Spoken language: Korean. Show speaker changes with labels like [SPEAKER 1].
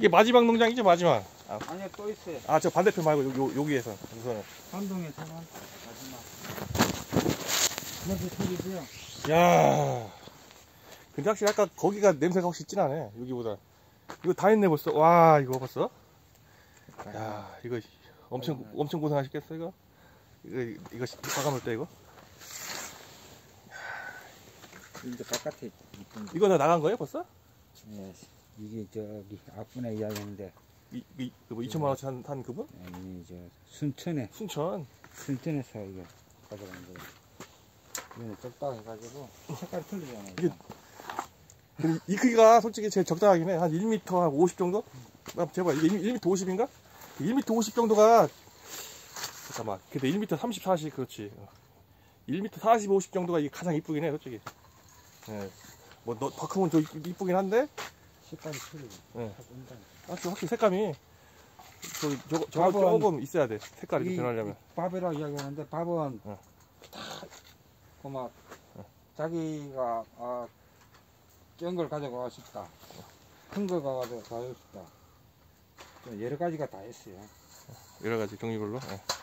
[SPEAKER 1] 이게 마지막 농장이죠 마지막. 아,
[SPEAKER 2] 아니요 또 있어요.
[SPEAKER 1] 아, 저 반대편 말고 요, 요 여기에서 우선은.
[SPEAKER 2] 한동에서는 마지막. 이렇게 털이고요.
[SPEAKER 1] 야. 근데 확실히 아까 거기가 냄새가 훨씬 진하네 여기보다. 이거 다 했네 벌써. 와 이거 벌써. 야 이거 엄청 엄청 고생하셨겠어 이거. 이거 이거 과감할 때 이거.
[SPEAKER 2] 이제 바깥에
[SPEAKER 1] 이거 다 나간 거예요 벌써?
[SPEAKER 2] 예, 이게 저기 앞분에 이야기하는데
[SPEAKER 1] 이, 이, 그뭐 2천만 원치 한, 한 그분?
[SPEAKER 2] 아니 저 순천에
[SPEAKER 1] 순천.
[SPEAKER 2] 순천에서 이거 가져간 거예요. 이거는 적다 해가지고 색깔이 틀리잖아요.
[SPEAKER 1] 이게- 근데 이 크기가 솔직히 제일 적당하긴 해. 한 1m 한50 정도? 아, 제발, 이게 1m 50인가? 1m 50 정도가, 잠깐만. 근데 1m 30, 40, 그렇지. 1m 40, 50 정도가 이게 가장 이쁘긴 해, 솔직히. 예. 뭐, 너, 더 크면 더 이- 이쁘긴 한데,
[SPEAKER 2] 색깔이 틀리고.
[SPEAKER 1] 예.
[SPEAKER 2] 색깔이
[SPEAKER 1] 확실히, 확실히 색감이, 저, 저, 저,
[SPEAKER 2] 밥은
[SPEAKER 1] 조금 있어야 돼. 색깔이 좀
[SPEAKER 2] 이-
[SPEAKER 1] 변하려면.
[SPEAKER 2] 밥이라고 이야기하는데 밥은
[SPEAKER 1] 어.
[SPEAKER 2] 다그막 자기가 아, 쩐걸 가져가고 싶다. 큰거 가져가고 싶다. 좀 여러 가지가 다 있어요.
[SPEAKER 1] 여러 가지 종류별로. 예.